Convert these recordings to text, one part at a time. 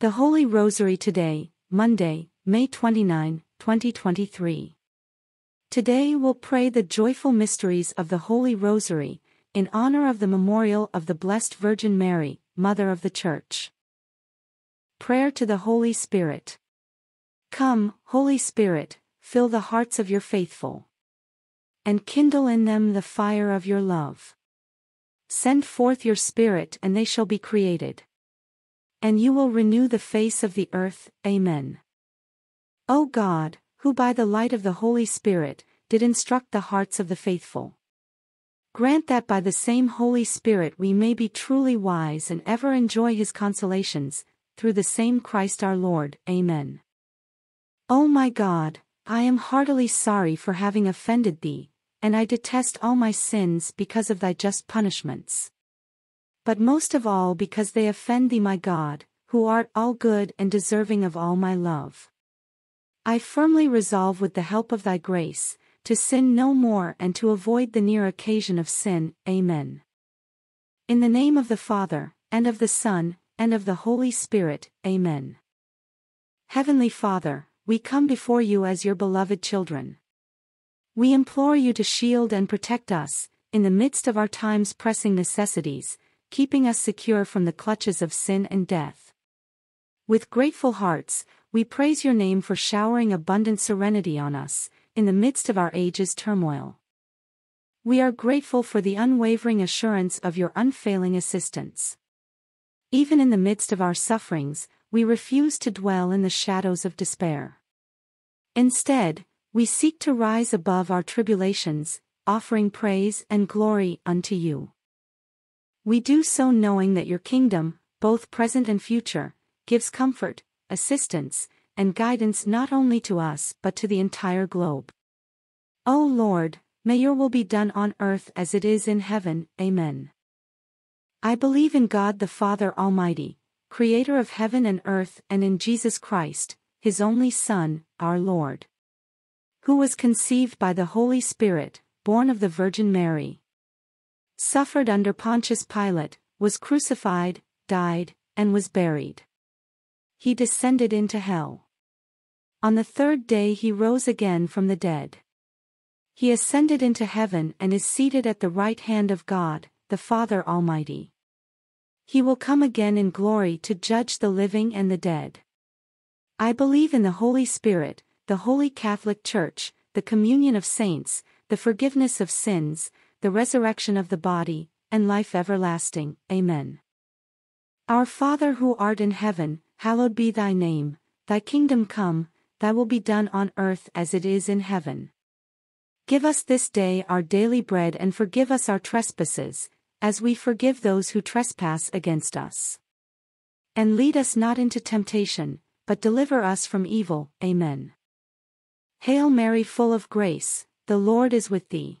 The Holy Rosary today, Monday, May 29, 2023. Today we'll pray the joyful mysteries of the Holy Rosary, in honor of the memorial of the Blessed Virgin Mary, Mother of the Church. Prayer to the Holy Spirit. Come, Holy Spirit, fill the hearts of your faithful. And kindle in them the fire of your love. Send forth your Spirit and they shall be created. And you will renew the face of the earth, Amen. O God, who by the light of the Holy Spirit, did instruct the hearts of the faithful. Grant that by the same Holy Spirit we may be truly wise and ever enjoy his consolations, through the same Christ our Lord, Amen. O my God, I am heartily sorry for having offended thee, and I detest all my sins because of thy just punishments. But most of all because they offend thee my God, who art all good and deserving of all my love. I firmly resolve with the help of thy grace, to sin no more and to avoid the near occasion of sin, Amen. In the name of the Father, and of the Son, and of the Holy Spirit, Amen. Heavenly Father, we come before you as your beloved children. We implore you to shield and protect us, in the midst of our time's pressing necessities, keeping us secure from the clutches of sin and death. With grateful hearts, we praise your name for showering abundant serenity on us, in the midst of our age's turmoil. We are grateful for the unwavering assurance of your unfailing assistance. Even in the midst of our sufferings, we refuse to dwell in the shadows of despair. Instead, we seek to rise above our tribulations, offering praise and glory unto you. We do so knowing that your kingdom, both present and future, gives comfort, assistance, and guidance not only to us but to the entire globe. O Lord, may your will be done on earth as it is in heaven, Amen. I believe in God the Father Almighty, creator of heaven and earth and in Jesus Christ, his only Son, our Lord. Who was conceived by the Holy Spirit, born of the Virgin Mary. Suffered under Pontius Pilate, was crucified, died, and was buried he descended into hell. On the third day he rose again from the dead. He ascended into heaven and is seated at the right hand of God, the Father Almighty. He will come again in glory to judge the living and the dead. I believe in the Holy Spirit, the Holy Catholic Church, the communion of saints, the forgiveness of sins, the resurrection of the body, and life everlasting. Amen. Our Father who art in heaven, hallowed be thy name, thy kingdom come, thy will be done on earth as it is in heaven. Give us this day our daily bread and forgive us our trespasses, as we forgive those who trespass against us. And lead us not into temptation, but deliver us from evil. Amen. Hail Mary full of grace, the Lord is with thee.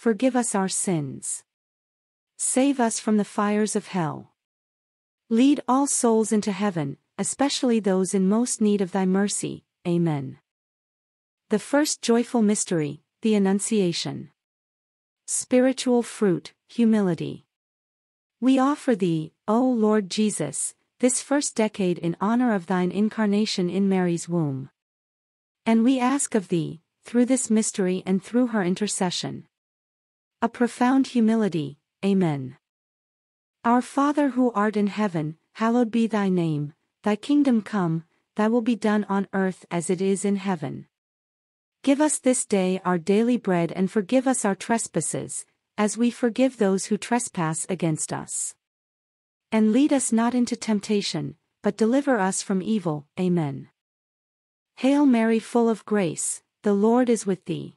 forgive us our sins. Save us from the fires of hell. Lead all souls into heaven, especially those in most need of thy mercy. Amen. The first joyful mystery, the Annunciation. Spiritual fruit, humility. We offer thee, O Lord Jesus, this first decade in honor of thine incarnation in Mary's womb. And we ask of thee, through this mystery and through her intercession, a profound humility. Amen. Our Father who art in heaven, hallowed be thy name, thy kingdom come, thy will be done on earth as it is in heaven. Give us this day our daily bread and forgive us our trespasses, as we forgive those who trespass against us. And lead us not into temptation, but deliver us from evil. Amen. Hail Mary full of grace, the Lord is with thee.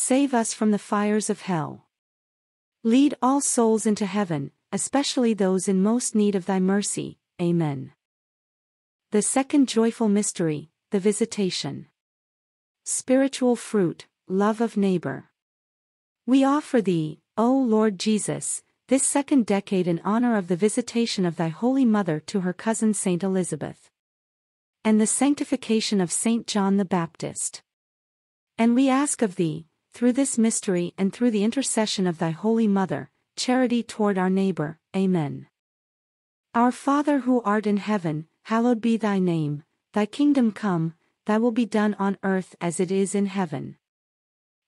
Save us from the fires of hell. Lead all souls into heaven, especially those in most need of thy mercy. Amen. The second joyful mystery, the Visitation. Spiritual fruit, love of neighbor. We offer thee, O Lord Jesus, this second decade in honor of the visitation of thy Holy Mother to her cousin Saint Elizabeth. And the sanctification of Saint John the Baptist. And we ask of thee, through this mystery and through the intercession of thy Holy Mother, charity toward our neighbor. Amen. Our Father who art in heaven, hallowed be thy name, thy kingdom come, thy will be done on earth as it is in heaven.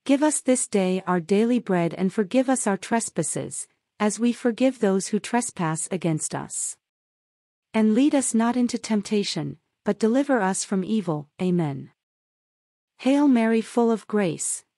Give us this day our daily bread and forgive us our trespasses, as we forgive those who trespass against us. And lead us not into temptation, but deliver us from evil. Amen. Hail Mary full of grace,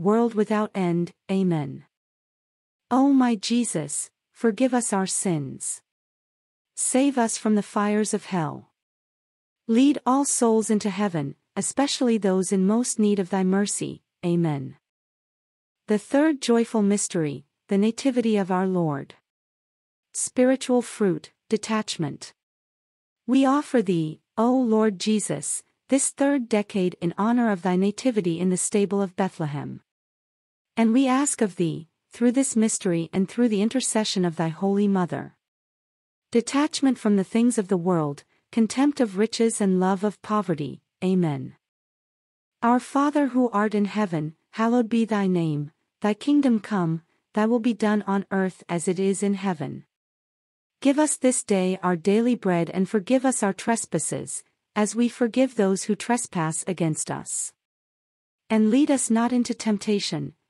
world without end. Amen. O my Jesus, forgive us our sins. Save us from the fires of hell. Lead all souls into heaven, especially those in most need of thy mercy. Amen. The third joyful mystery, the Nativity of our Lord. Spiritual fruit, detachment. We offer thee, O Lord Jesus, this third decade in honor of thy nativity in the stable of Bethlehem. And we ask of thee, through this mystery and through the intercession of thy Holy Mother. Detachment from the things of the world, contempt of riches and love of poverty. Amen. Our Father who art in heaven, hallowed be thy name, thy kingdom come, thy will be done on earth as it is in heaven. Give us this day our daily bread and forgive us our trespasses, as we forgive those who trespass against us. And lead us not into temptation,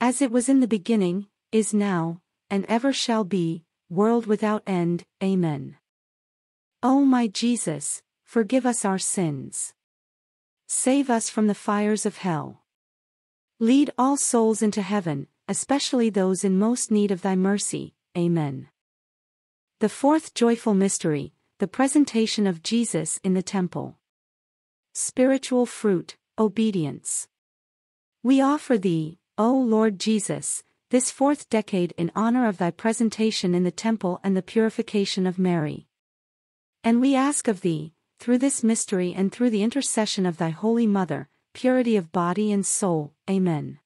As it was in the beginning, is now, and ever shall be, world without end, Amen. O my Jesus, forgive us our sins. Save us from the fires of hell. Lead all souls into heaven, especially those in most need of thy mercy, Amen. The fourth joyful mystery, the presentation of Jesus in the temple. Spiritual fruit, obedience. We offer thee, O Lord Jesus, this fourth decade in honor of thy presentation in the temple and the purification of Mary. And we ask of thee, through this mystery and through the intercession of thy Holy Mother, purity of body and soul, Amen.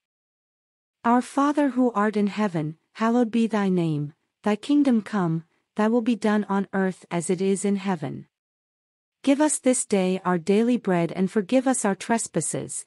Our Father who art in heaven, hallowed be thy name, Thy kingdom come, thy will be done on earth as it is in heaven. Give us this day our daily bread and forgive us our trespasses,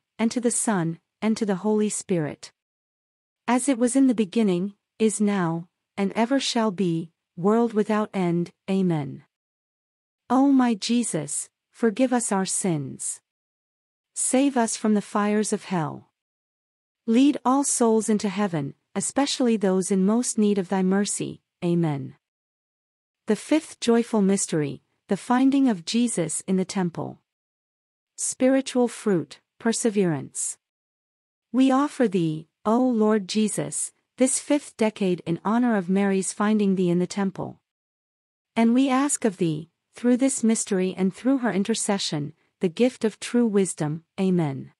and to the Son, and to the Holy Spirit. As it was in the beginning, is now, and ever shall be, world without end, Amen. O my Jesus, forgive us our sins. Save us from the fires of hell. Lead all souls into heaven, especially those in most need of thy mercy. Amen. The fifth joyful mystery, the finding of Jesus in the temple. Spiritual fruit, perseverance. We offer thee, O Lord Jesus, this fifth decade in honor of Mary's finding thee in the temple. And we ask of thee, through this mystery and through her intercession, the gift of true wisdom. Amen.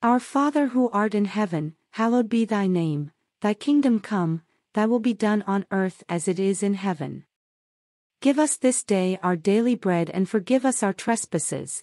Our Father who art in heaven, hallowed be thy name, thy kingdom come, thy will be done on earth as it is in heaven. Give us this day our daily bread and forgive us our trespasses,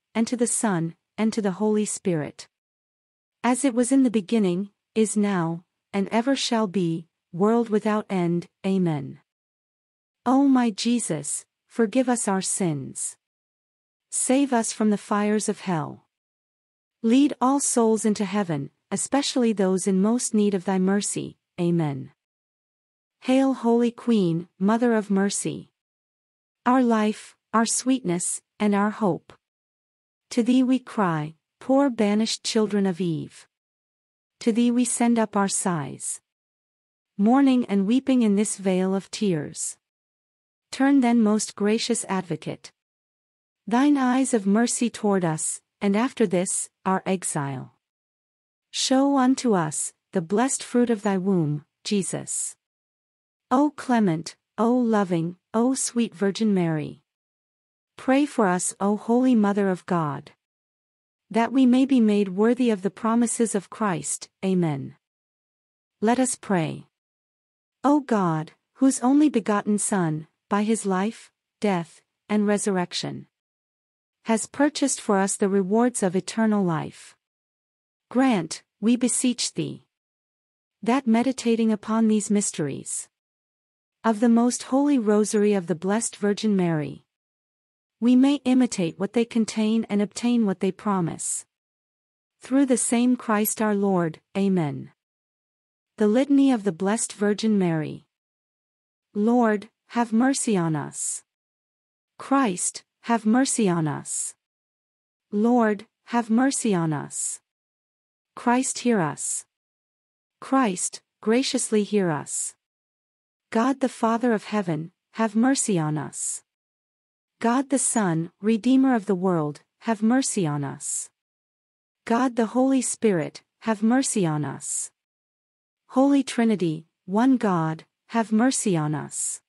and to the Son, and to the Holy Spirit. As it was in the beginning, is now, and ever shall be, world without end. Amen. O my Jesus, forgive us our sins. Save us from the fires of hell. Lead all souls into heaven, especially those in most need of thy mercy. Amen. Hail Holy Queen, Mother of Mercy. Our life, our sweetness, and our hope. To thee we cry, poor banished children of Eve. To thee we send up our sighs. Mourning and weeping in this vale of tears. Turn then, most gracious Advocate. Thine eyes of mercy toward us, and after this, our exile. Show unto us, the blessed fruit of thy womb, Jesus. O clement, O loving, O sweet Virgin Mary. Pray for us, O Holy Mother of God. That we may be made worthy of the promises of Christ. Amen. Let us pray. O God, whose only begotten Son, by his life, death, and resurrection, has purchased for us the rewards of eternal life. Grant, we beseech thee, that meditating upon these mysteries of the most holy rosary of the Blessed Virgin Mary, we may imitate what they contain and obtain what they promise. Through the same Christ our Lord, Amen. The Litany of the Blessed Virgin Mary. Lord, have mercy on us. Christ, have mercy on us. Lord, have mercy on us. Christ hear us. Christ, graciously hear us. God the Father of heaven, have mercy on us. God the Son, Redeemer of the world, have mercy on us. God the Holy Spirit, have mercy on us. Holy Trinity, one God, have mercy on us.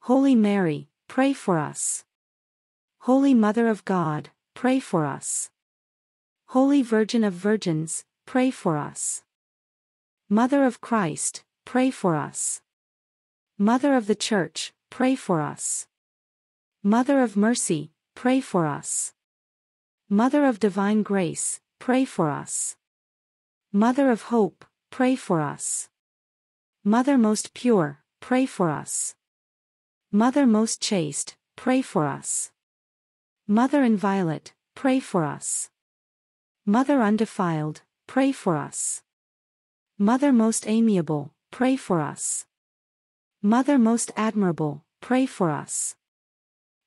Holy Mary, pray for us. Holy Mother of God, pray for us. Holy Virgin of Virgins, pray for us. Mother of Christ, pray for us. Mother of the Church, pray for us. Mother of Mercy, pray for us. Mother of Divine Grace, pray for us. Mother of Hope, pray for us. Mother most pure, pray for us. Mother most chaste, pray for us. Mother inviolate, pray for us. Mother undefiled, pray for us. Mother most amiable, pray for us. Mother most admirable, pray for us.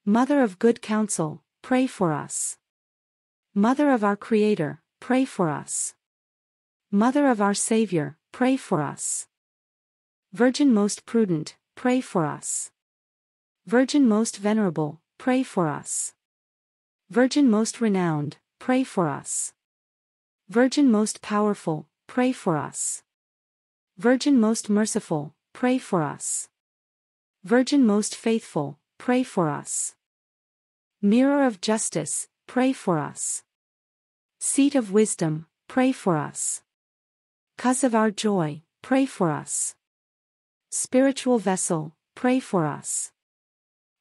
Mother of good counsel, pray for us. Mother of our Creator, pray for us. Mother of our Savior, pray for us. Virgin most prudent, pray for us. Virgin most venerable, pray for us. Virgin most renowned, pray for us. Virgin most powerful, pray for us. Virgin most merciful, pray for us. Virgin most faithful, pray for us. Mirror of justice, pray for us. Seat of wisdom, pray for us. Cause of our joy, pray for us. Spiritual vessel, pray for us.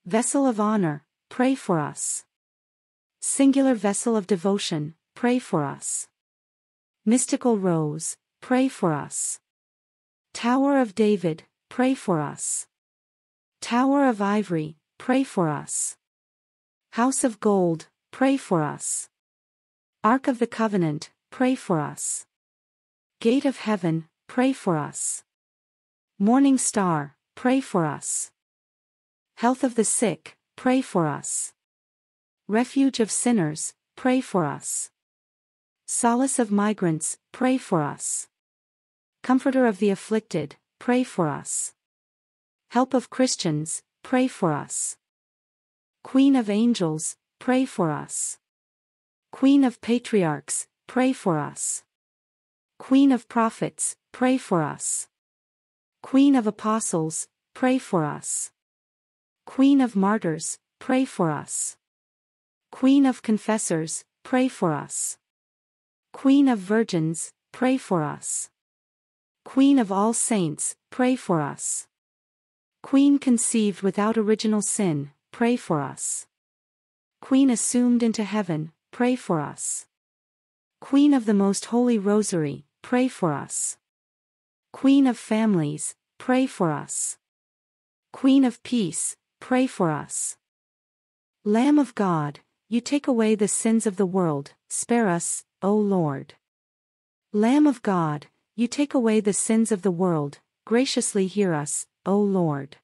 Vessel of honor, pray for us. Singular vessel of devotion, pray for us. Mystical rose, pray for us. Tower of David, pray for us. Tower of Ivory, pray for us. House of Gold, pray for us. Ark of the Covenant, pray for us. Gate of Heaven, pray for us. Morning Star, pray for us. Health of the sick, pray for us. Refuge of sinners, pray for us. Solace of migrants, pray for us. Comforter of the afflicted, pray for us. Help of Christians, pray for us. Queen of angels, pray for us. Queen of patriarchs, pray for us. Queen of prophets, pray for us. Queen of apostles, pray for us. Queen of martyrs, pray for us. Queen of confessors, pray for us. Queen of virgins, pray for us. Queen of all saints, pray for us. Queen conceived without original sin, pray for us. Queen assumed into heaven, pray for us. Queen of the Most Holy Rosary, pray for us. Queen of families, pray for us. Queen of peace, pray for us. Lamb of God, you take away the sins of the world, spare us, O Lord. Lamb of God, you take away the sins of the world, graciously hear us, O Lord.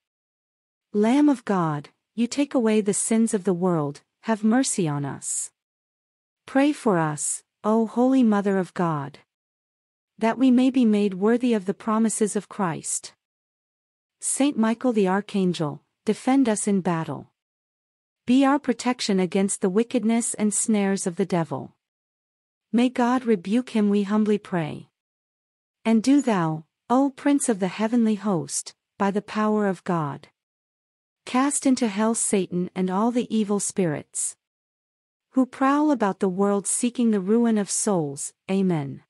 Lamb of God, you take away the sins of the world, have mercy on us. Pray for us, O Holy Mother of God. That we may be made worthy of the promises of Christ. Saint Michael the Archangel, defend us in battle. Be our protection against the wickedness and snares of the devil. May God rebuke him we humbly pray. And do thou, O Prince of the heavenly host, by the power of God. Cast into hell Satan and all the evil spirits who prowl about the world seeking the ruin of souls. Amen.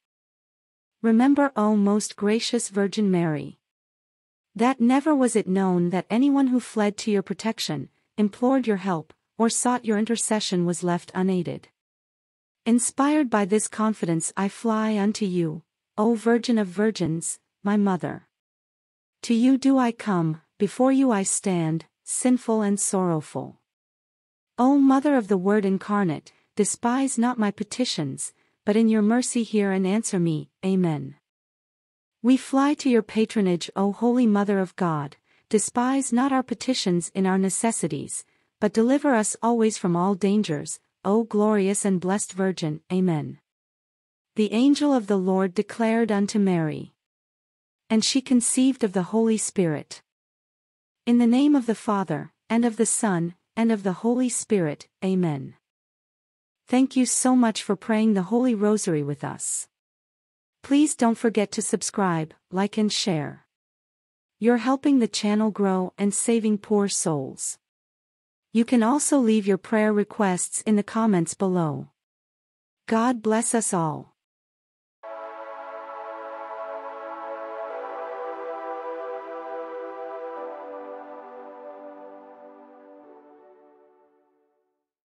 Remember, O most gracious Virgin Mary, that never was it known that anyone who fled to your protection, implored your help, or sought your intercession was left unaided. Inspired by this confidence I fly unto you, O Virgin of Virgins, my Mother. To you do I come, before you I stand, sinful and sorrowful. O Mother of the Word incarnate, despise not my petitions, but in your mercy hear and answer me, Amen. We fly to your patronage, O Holy Mother of God, despise not our petitions in our necessities, but deliver us always from all dangers, O glorious and blessed Virgin, Amen. The angel of the Lord declared unto Mary. And she conceived of the Holy Spirit. In the name of the Father, and of the Son, and of the Holy Spirit, Amen. Thank you so much for praying the Holy Rosary with us. Please don't forget to subscribe, like and share. You're helping the channel grow and saving poor souls. You can also leave your prayer requests in the comments below. God bless us all.